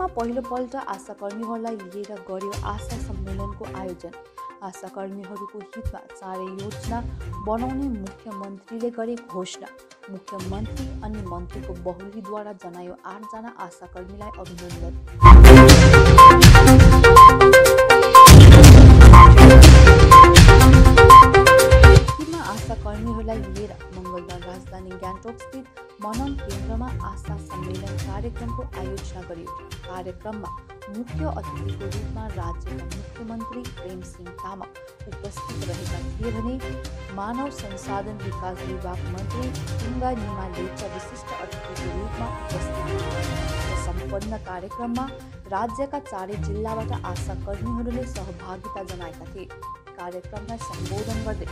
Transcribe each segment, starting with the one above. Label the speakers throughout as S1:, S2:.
S1: कार्यक्रममा पहिलोपल्ट आशाकर्मीहरूलाई लिएर गर्यो आशा सम्मेलनको आयोजन। आशाकर्मीहरूको हितमा चाँडै योजना बनाउने मुख्यमन्त्रीले गरे घोषणा। मुख्यमन्त्री अनि मन्त्रीको बहुलीद्वारा जनायो आठजना आशाकर्मीलाई अभिनन्दन। आशाकर्मीहरूलाई लिएर मङ्गलबार राजधानी गान्तोकस्थित मनन केन्द्रमा आशा सम्मेलन कार्यक्रमको आयोजना गरियो। कार्यक्रममा मुख्य अतिथिको रूपमा राज्यका मुख्यमन्त्री प्रेमसिंह तामाङ उपस्थित रहेका थिए भने मानव संसाधन विकास विभाग मन्त्री टुङ्गा निमा लेप्चा विशिष्ट अतिथिको रूपमा उपस्थित थिए। सम्पन्न कार्यक्रममा राज्यका चारै जिल्लाबाट आशा कर्मीहरूले सहभागिता जनाएका थिए। कार्यक्रमलाई सम्बोधन गर्दै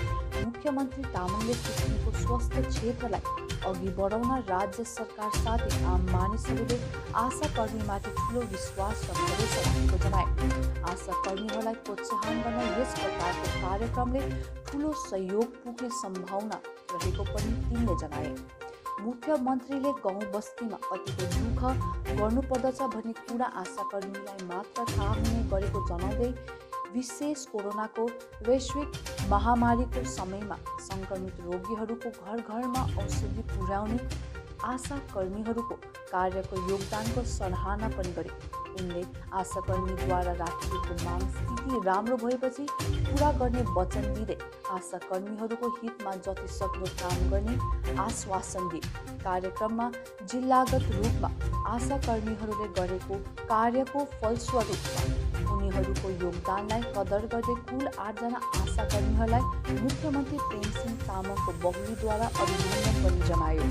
S1: मुख्यमन्त्री तामाङले सिक्किमको स्वास्थ्य क्षेत्रलाई अघि बढाउन राज्य सरकार साथै आम मानिसहरूले आशा कर्मीमाथि ठुलो विश्वास र भरोसा राखेको जनाए। आशा कर्मीहरूलाई प्रोत्साहन गर्न यस प्रकारको कार्यक्रमले ठुलो सहयोग पुग्ने सम्भावना रहेको पनि तिनले जनाए। मुख्यमन्त्रीले गाउँ बस्तीमा कतिको दुःख गर्नुपर्दछ भन्ने कुरा आशाकर्मीलाई मात्र थाहा हुने गरेको जनाउँदै विशेष कोरोनाको वैश्विक महामारीको समयमा सङ्क्रमित रोगीहरूको घर घरमा औषधि पुर्याउने आशा कर्मीहरूको कार्यको योगदानको सराहना पनि गरे। उनले आशाकर्मीद्वारा राखिएको माग स्थिति राम्रो भएपछि पुरा गर्ने वचन दिँदै आशाकर्मीहरूको हितमा जति सक्दो काम गर्ने आश्वासन दिए। कार्यक्रममा जिल्लागत रूपमा आशाकर्मीहरूले गरेको कार्यको फलस्वरूपमा उनीहरूको योगदानलाई कदर गर्दै कुल आठजना आशाकर्मीहरूलाई मुख्यमन्त्री प्रेमसिंह तामाङको बहुलीद्वारा अभिनन्दन पनि जनायो।